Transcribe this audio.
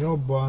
jobban.